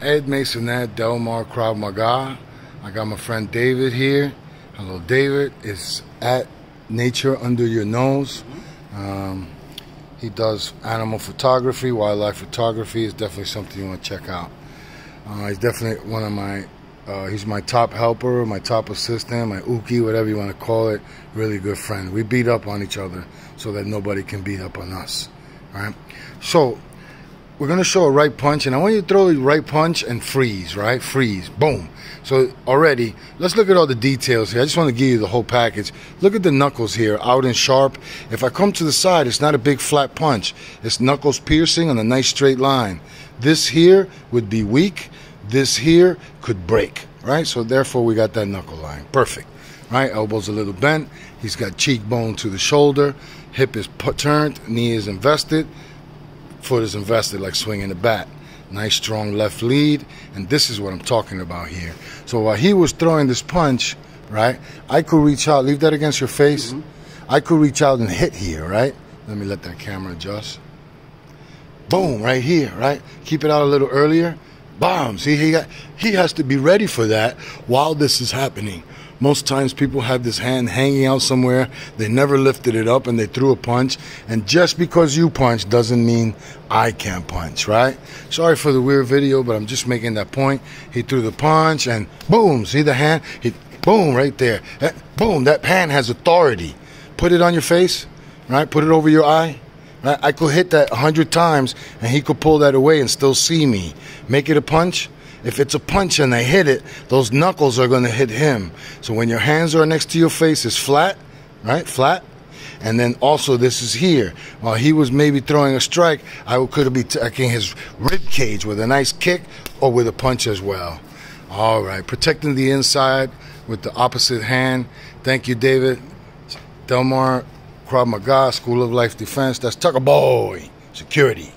Ed Maisonet, Delmar Krav Maga. I got my friend David here. Hello, David. It's at Nature Under Your Nose. Um, he does animal photography, wildlife photography. is definitely something you want to check out. Uh, he's definitely one of my, uh, he's my top helper, my top assistant, my uke, whatever you want to call it. Really good friend. We beat up on each other so that nobody can beat up on us. All right. So we're gonna show a right punch, and I want you to throw a right punch and freeze, right? Freeze, boom. So already, let's look at all the details here. I just want to give you the whole package. Look at the knuckles here, out and sharp. If I come to the side, it's not a big flat punch. It's knuckles piercing on a nice straight line. This here would be weak. This here could break, right? So therefore, we got that knuckle line. Perfect, right? Elbow's a little bent. He's got cheekbone to the shoulder. Hip is turned. Knee is invested foot is invested like swinging the bat. Nice strong left lead, and this is what I'm talking about here. So while he was throwing this punch, right, I could reach out, leave that against your face. Mm-hmm. I could reach out and hit here, right? Let me let that camera adjust. Boom, right here, right? Keep it out a little earlier. Bomb. See, he, got, he has to be ready for that while this is happening. Most times people have this hand hanging out somewhere. They never lifted it up and they threw a punch. And just because you punch doesn't mean I can't punch, right? Sorry for the weird video, but I'm just making that point. He threw the punch and boom, see the hand? He, boom, right there. That, boom, that hand has authority. Put it on your face, right? Put it over your eye. I could hit that a hundred times and he could pull that away and still see me. Make it a punch if it's a punch and they hit it, those knuckles are going to hit him. So when your hands are next to your face, it's flat, right? Flat. And then also this is here. While he was maybe throwing a strike, I could be attacking his rib cage with a nice kick or with a punch as well. All right, protecting the inside with the opposite hand. Thank you, David. Delmar Krav Maga, School of Life Defense. That's Tucker Boy Security.